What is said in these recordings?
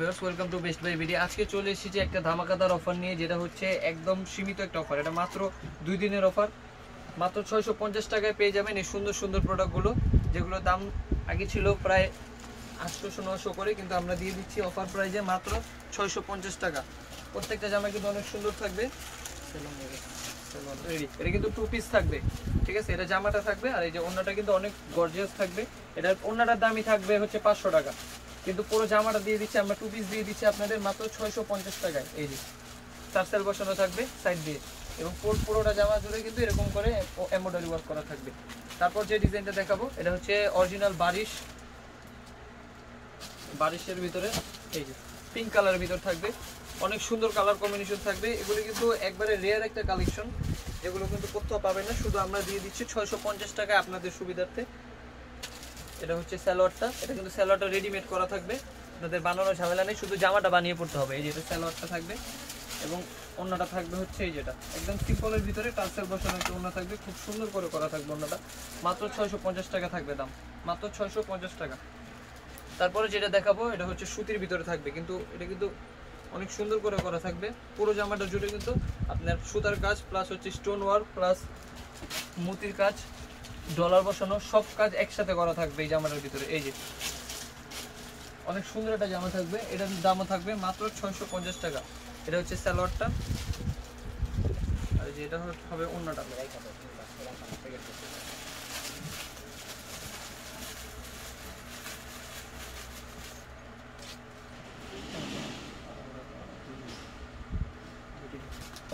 Welcome to best buy video আজকে চলে এসেছি একটা ধামাকাদার অফার নিয়ে, যেটা হচ্ছে একদম সীমিত একটা অফার এটা মাত্র দুই দিনের অফার মাত্র ছয়শো পঞ্চাশ টাকায় পেয়ে যাবেন এই সুন্দর সুন্দর প্রোডাক্টগুলো যেগুলোর দাম আগে ছিল প্রায় আটশোশো নশো করে, কিন্তু আমরা দিয়ে দিচ্ছি অফার প্রাইজে মাত্র ছয়শো পঞ্চাশ টাকা। প্রত্যেকটা জামা কিন্তু অনেক সুন্দর থাকবে। এটা কিন্তু টু পিস থাকবে, ঠিক আছে? এটা জামাটা থাকবে, আর এই যে অন্যটা কিন্তু অনেক গর্জিয়াস থাকবে। এটার অন্যটার দামই থাকবে হচ্ছে পাঁচশো টাকা। কিন্তু পুরো জামাটা দিয়ে দিচ্ছি, আমরা টু পিস দিয়ে দিচ্ছি আপনাদের মাত্র ছয়শো পঞ্চাশ টাকায়। এই যে সার্সেল বসানো থাকবে সাইড দিয়ে। এবং পুরো পুরোটা জামা জুড়ে কিন্তু এরকম করে এমব্রয়ডারি ওয়ার্ক করা থাকবে। তারপর যে ডিজাইনটা দেখাবো, এটা হচ্ছে অরিজিনাল বারিশ। বারিশের ভিতরে, এই যে পিঙ্ক কালারের ভিতর থাকবে। অনেক সুন্দর কালার কম্বিনেশন থাকবে। এগুলো কিন্তু একবারে রেয়ার একটা কালেকশন এগুলো কিন্তু কোথাও পাবেন না, শুধু আমরা দিয়ে দিচ্ছি ছয়শো টাকায় আপনাদের সুবিধার্থে। এটা হচ্ছে স্যালোয়ারটা। এটা কিন্তু স্যালোয়ারটা রেডিমেড করা থাকবে। আপনাদের বানানোর ঝামেলা নেই, শুধু জামাটা বানিয়ে পড়তে হবে। এই যেটা স্যালোয়ারটা থাকবে এবং অন্যটা থাকবে হচ্ছে এই যেটা। একদম সিম্পলের ভিতরে টার্সেল বসানো একটা অন্য থাকবে, খুব সুন্দর করে করা থাকবে অন্যটা মাত্র ছয়শো পঞ্চাশ টাকা থাকবে দাম। মাত্র ছয়শো পঞ্চাশ টাকা। তারপরে যেটা দেখাবো, এটা হচ্ছে সুতির ভিতরে থাকবে। কিন্তু এটা কিন্তু অনেক সুন্দর করে করা থাকবে। পুরো জামাটা জুড়ে কিন্তু আপনার সুতার কাজ প্লাস হচ্ছে স্টোন ওয়ার্ক প্লাস মুতির কাজ। ডলার বসানো, সব কাজ একসাথে করা থাকবে এই জামাটার ভিতরে। এই যে, অনেক সুন্দর একটা জামা থাকবে। এটার দামও থাকবে মাত্র ছয়শো পঞ্চাশ টাকা। এটা হচ্ছে স্যালোয়ারটা আর যেটা হবে অন্যটা।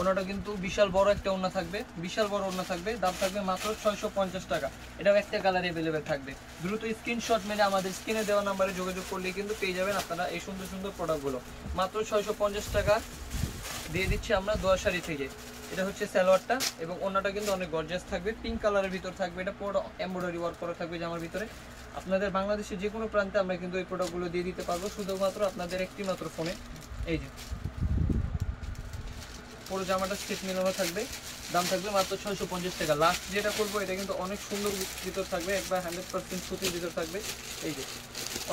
ওনাটা কিন্তু বিশাল বড় একটা ওনা থাকবে, বিশাল বড় ওনা থাকবে, দাম থাকবে মাত্র ছয়শো পঞ্চাশ টাকা। এটাও একটা কালার অ্যাভেলেবেল থাকবে। দ্রুত স্ক্রিনশট মেরে আমাদের স্ক্রিনে দেওয়া নাম্বারে যোগাযোগ করলে কিন্তু পেয়ে যাবেন আপনারা এই সুন্দর সুন্দর প্রোডাক্টগুলো মাত্র ছয়শো পঞ্চাশ টাকা দিয়ে দিচ্ছি আমরা দোয়া শাড়ি থেকে। এটা হচ্ছে স্যালোয়ারটা এবং ওনাটা কিন্তু অনেক গর্জাস থাকবে। পিঙ্ক কালারের ভিতর থাকবে, এটা পুরো এমব্রয়ডারি ওয়ার্ক করা থাকবে জামার ভিতরে। আপনাদের বাংলাদেশের যে কোনো প্রান্তে আমরা কিন্তু এই প্রোডাক্টগুলো দিয়ে দিতে পারব, শুধুমাত্র আপনাদের একটি মাত্র ফোনে এই যে। পুরো জামাটা স্টেপ মিলানো থাকবে। দাম থাকবে মাত্র ছয়শো পঞ্চাশ টাকা। লাস্ট যেটা করব, এটা কিন্তু অনেক সুন্দর ভিতর থাকবে, একবার হান্ড্রেড পার্সেন্ট সুতির ভিতর থাকবে। এই যে,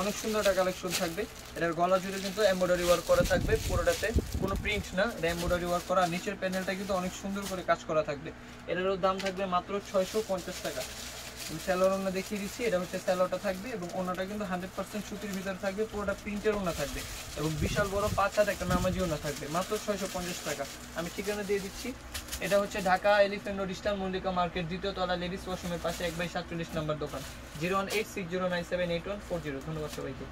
অনেক সুন্দর একটা কালেকশন থাকবে। এটার গলা জুড়ে কিন্তু এমব্রয়ডারি ওয়ার্ক করা থাকবে, পুরোটাতে। কোনো প্রিন্ট না, এটা এমব্রয়ডারি ওয়ার্ক করা। নিচের প্যানেলটা কিন্তু অনেক সুন্দর করে কাজ করা থাকবে। এটারও দাম থাকবে মাত্র ছয়শো পঞ্চাশ টাকা। স্যালোর ওনা দেখিয়ে দিচ্ছি, এটা হচ্ছে স্যালোটা থাকবে এবং ওনাটা কিন্তু হান্ড্রেড পার্সেন্ট সুতির ভিতরে থাকবে, পুরোটা প্রিন্টের ওনা থাকবে এবং বিশাল বড় পাঁচ হাত একটা নামাজি ওনা থাকবে, মাত্র ছয়শো পঞ্চাশ টাকা। আমি ঠিকানা দিয়ে দিচ্ছি, এটা হচ্ছে Dhaka elephant road eastern Mallika market, দ্বিতীয় তলা লেডিস ওয়াশরুমের পাশে এক বাই সাতচল্লিশ নাম্বার দোকান, zero one eight six zero nine seven eight one four zero. ধন্যবাদ সবাইকে।